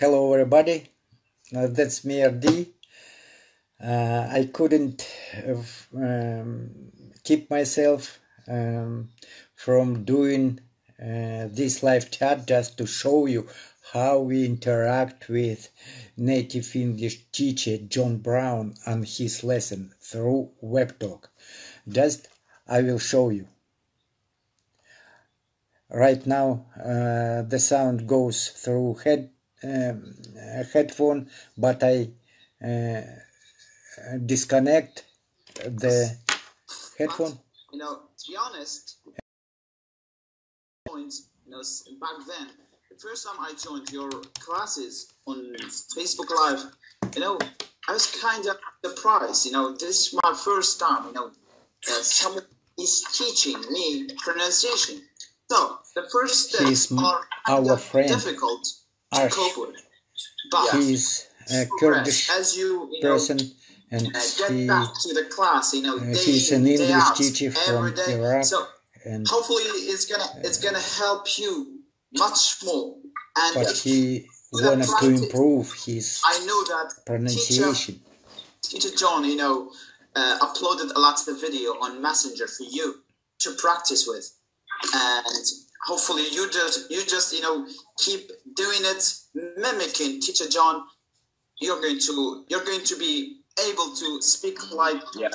Hello, everybody. Uh, that's me, Erdi. Uh, I couldn't uh, um, keep myself um, from doing uh, this live chat just to show you how we interact with native English teacher John Brown and his lesson through WebTalk. Just I will show you. Right now, uh, the sound goes through head headphone, but I uh, disconnect the headphone. you know, to be honest, points, you know, back then, the first time I joined your classes on Facebook Live, you know, I was kind of surprised. You know, this is my first time. You know, uh, someone is teaching me pronunciation. So the first steps are our friend, difficult to cope with, but He's a Kurdish as you, you know, person and uh, get he back to the class. You know, uh, day he's an English out, teacher from day. Iraq So and hopefully it's gonna it's gonna help you much more. And but he wanted to improve his I know that teacher pronunciation. teacher John, you know, uh, uploaded a lot of the video on Messenger for you to practice with, and hopefully you just you just you know keep doing it, mimicking teacher John. You're going to you're going to be able to speak like Yeah.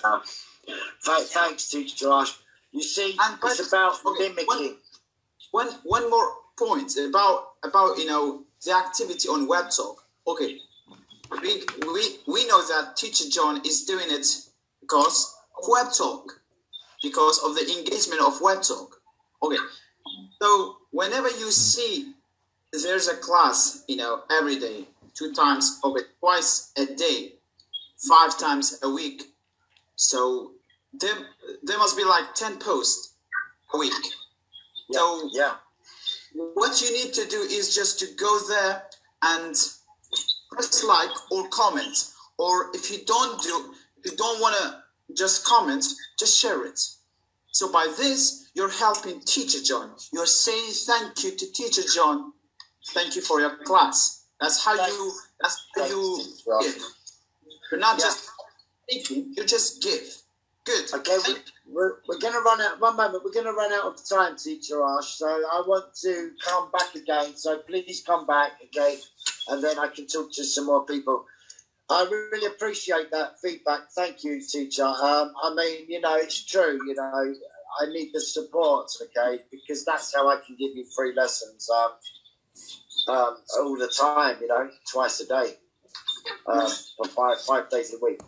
Th- thanks, Teacher Josh. You see, And it's about okay, mimicking. one one more point about about you know the activity on WebTalk. Okay, we we we know that Teacher John is doing it because of WebTalk, because of the engagement of WebTalk. Okay, so whenever you hmm. see there's a class, you know, every day, two times, okay, twice a day, five times a week. So there there must be like ten posts a week. Yeah. So yeah. what you need to do is just to go there and press like or comment or if you don't do if you don't want to just comment just share it so by this you're helping teacher john you're saying thank you to teacher john thank you for your class that's how you that's how Thanks, you give. You're not Yeah. just speaking you just give good Okay, we, Thank- we're, we're going to run out. One moment, we're going to run out of time, Teacher Ash. So I want to come back again. So please come back, okay, and then I can talk to some more people. I really appreciate that feedback. Thank you, Teacher. Um, I mean, you know, it's true. You know, I need the support, okay, because that's how I can give you free lessons um, um, all the time. You know, twice a day, um, for five five days a week.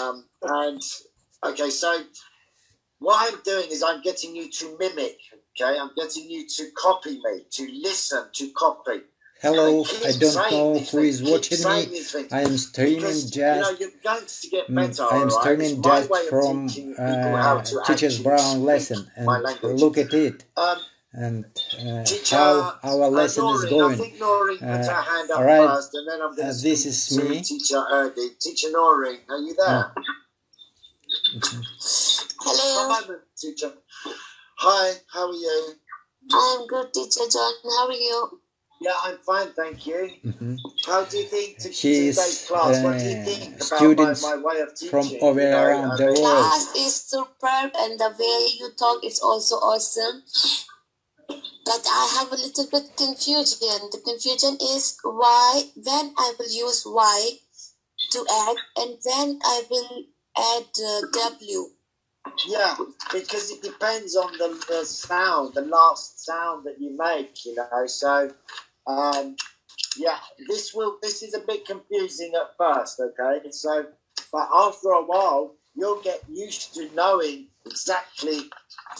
Um, and okay, so what I'm doing is I'm getting you to mimic. Okay, I'm getting you to copy me, to listen, to copy. Hello, Keep I don't know these who things, is watching me. I am streaming Because, just you're going to get Mm, better. I am streaming It's just from teaching uh, Teachers Brown lesson and look at it Um, and uh, teacher, how our uh, lesson is going. think Uh, her all right, first, and then I'm uh, this is me. Teacher Erdi. Teacher Noreen, are you there? Oh. Hello, moment, teacher. Hi, how are you? I'm good, teacher John. How are you? Yeah, I'm fine, thank you. Mhm. How do you think to, His today's class? What do you uh, think about students my, my way of teaching? from you know, around the world. Class is superb, and the way you talk is also awesome. But I have a little bit confusion. The confusion is why when I will use Y to add, and when I will add uh, W. Yeah, because it depends on the, the sound, the last sound that you make, you know. So, um, yeah, this will this is a bit confusing at first, okay? So, but after a while, you'll get used to knowing exactly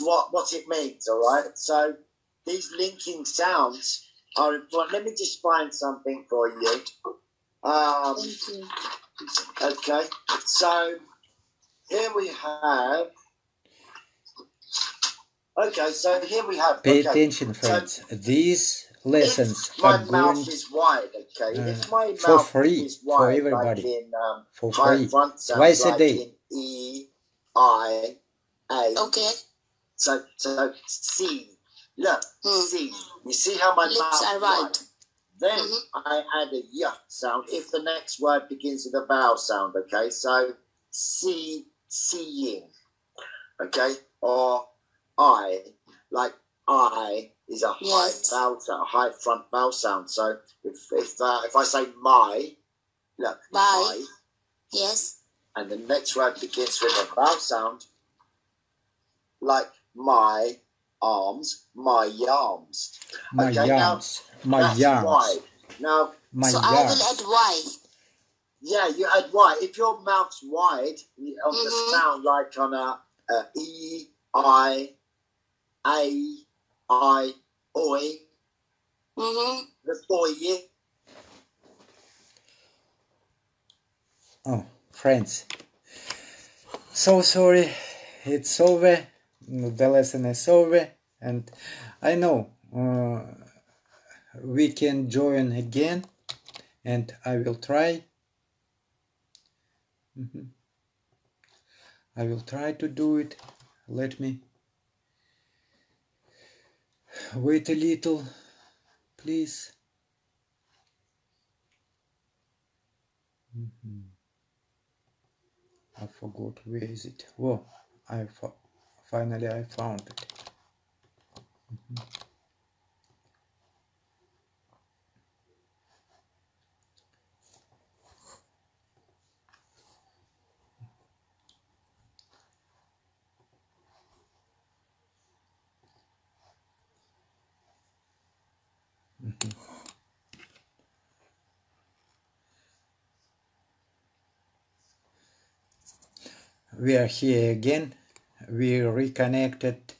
what what it means. All right. So, these linking sounds are important. Let me just find something for you. Um, Thank you. Okay, so here we have. Okay, so here we have. Pay okay, attention, friends. These lessons if my are mouth going is wide, okay. uh, if my for mouth free is for wide, everybody. like in um, for high free front sounds, a day. E, I, A. Okay. So, so C. Look, Hmm. C. You see how my Lips mouth are is right. wide? Then Mhm. I add a y sound if the next word begins with a vowel sound. Okay, so see, seeing. Okay, or I, like I is a high Yes. vowel, sound, a high front vowel sound. So if if uh, if I say my, look, My. my, Yes. and the next word begins with a vowel sound, like my arms, my arms. My Okay, now. My That's yarns. wide. Now, My so I will yarns. add Y. yeah, you add wide. If your mouth's wide you- on the Mhm. sound, like on a, a E, I, A, I, Oi, Mm-hmm. the boy, Oh, friends. So sorry. It's over. The lesson is over. And I know uh, we can join again. And I will try. Mhm. I will try to do it. Let me wait a little, please. Mhm. I forgot where is it. Oh, I finally I found it. Mhm. Mhm. We are here again. We reconnected.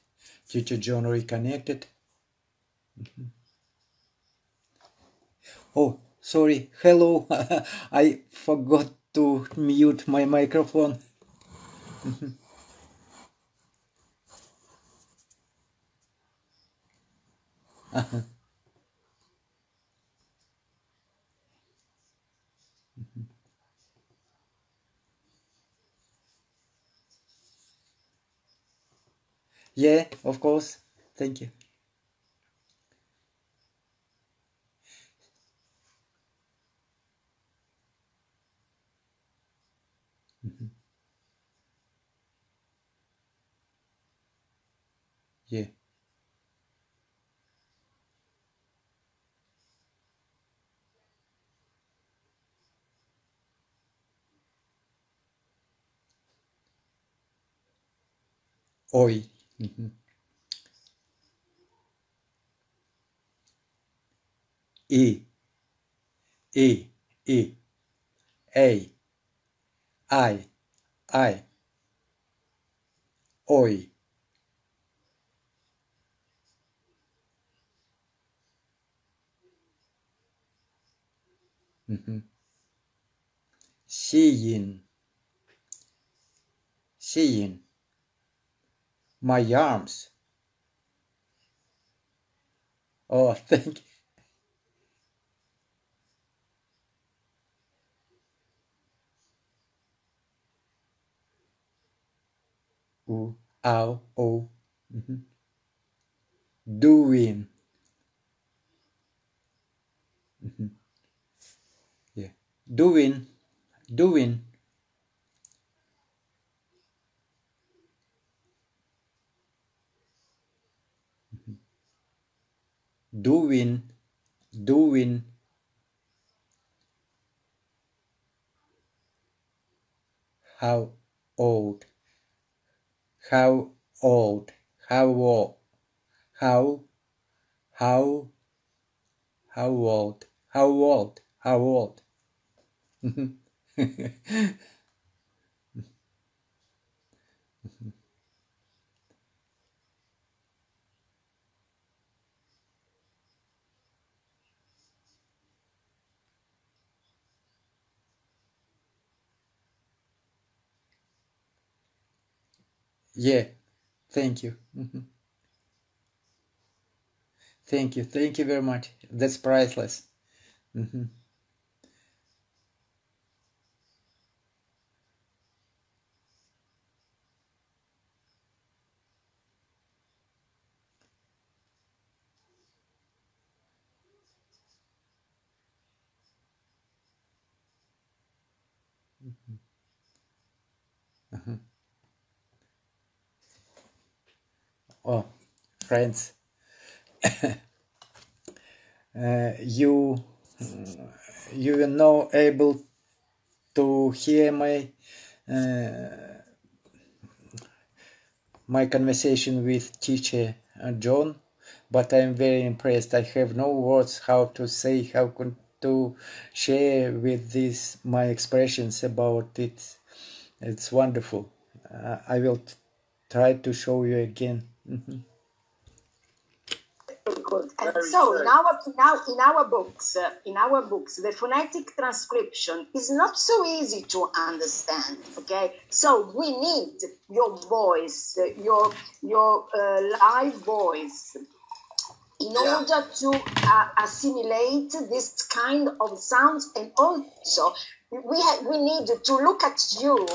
Teacher John reconnected. Mhm. Oh, sorry. Hello. I forgot to mute my microphone. Mhm. Uh-huh. Yeah, of course. Thank you. Mhm. Yeah. Oi. E. E. E. A. I. I. Oi. Mhm. Seeing. Seeing. My arms. Oh, thank you. Ow. Oh. Mhm. Doing. Mhm. Yeah. Doing. Doing. Doing. Doing. How old? How old? How old? How? How? How old? How old? How old? yeah. Thank you. Mhm. Thank you. Thank you very much. That's priceless. hmm Oh, friends, uh, you you were not able to hear my uh, my conversation with teacher uh, John, but I'm very impressed. I have no words how to say how to share with this my expressions about it. It's wonderful. Uh, I will try to show you again. Mhm. Very good. And Very so in our now in our books, uh, in our books, the phonetic transcription is not so easy to understand. Okay, so we need your voice, uh, your your uh, live voice, in Yeah. order to uh, assimilate this kind of sounds, and also we ha- we need to look at you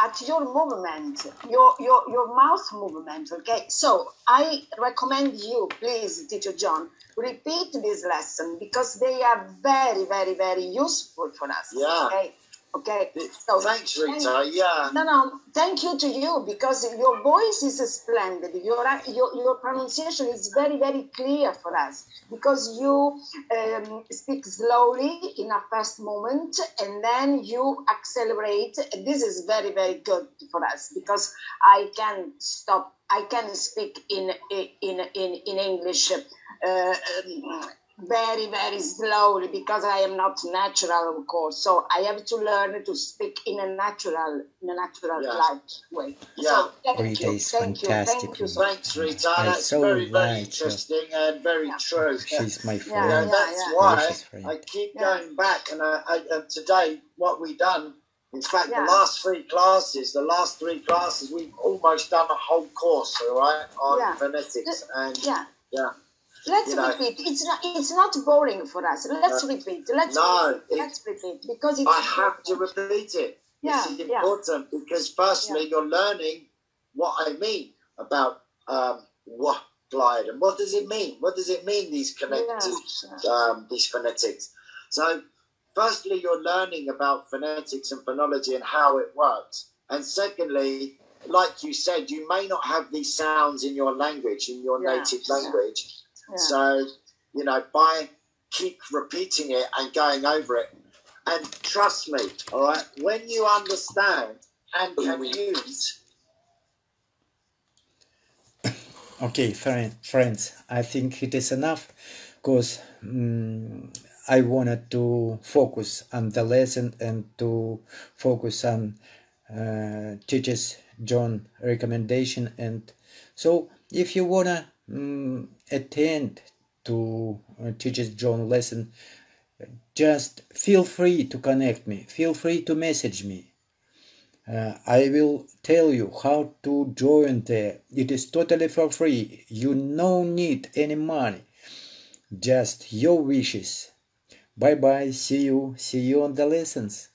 at your movement your your your mouth movement okay so i recommend you please teacher john repeat this lesson because they are very very very useful for us Yeah. okay okay so Thanks, thank- Rita. Yeah. no, no. Thank you to you because your voice is splendid. Your your, your pronunciation is very very clear for us because you um, speak slowly in a first moment and then you accelerate. This is very very good for us because I can stop. I can speak in in in in English. Uh, um, very very slowly because i am not natural of course so i have to learn to speak in a natural in a natural Yeah. light way Yeah. so oh, thank Rita you is thank you fantastic, thank you Thanks, Rita. I That's so very, very like her. interesting and very Yeah. true. She's my Yeah, Yeah, friend. yeah. that's why I keep Yeah. going back. And, I, I, and today, what we done, in fact, Yeah. the last three classes, the last three classes, we've almost done a whole course, all right, on Yeah. phonetics. And yeah yeah, let's You know- repeat it's not it's not boring for us let's Uh, repeat let's no, repeat. it- let's repeat because it's I have to repeat it. Yeah, this is yeah. important because firstly, you're learning what I mean about um, what glide and what does it mean? What does it mean? These connected, Yeah. um, these phonetics. So, firstly, you're learning about phonetics and phonology and how it works. And secondly, like you said, you may not have these sounds in your language, in your Yeah, native yeah. language. Yeah. So, you know, by keep repeating it and going over it, and trust me, all right, when you understand and can use, Okay, friend, friends, I think it is enough because I wanted to focus on the lesson and to focus on uh, teacher's John recommendation. And so, if you wanna um, attend to uh, teacher's John lesson, just feel free to connect me. Feel free to message me. Uh, I will tell you how to join there. It is totally for free. You no need any money. Just your wishes. Bye bye. See you. See you on the lessons.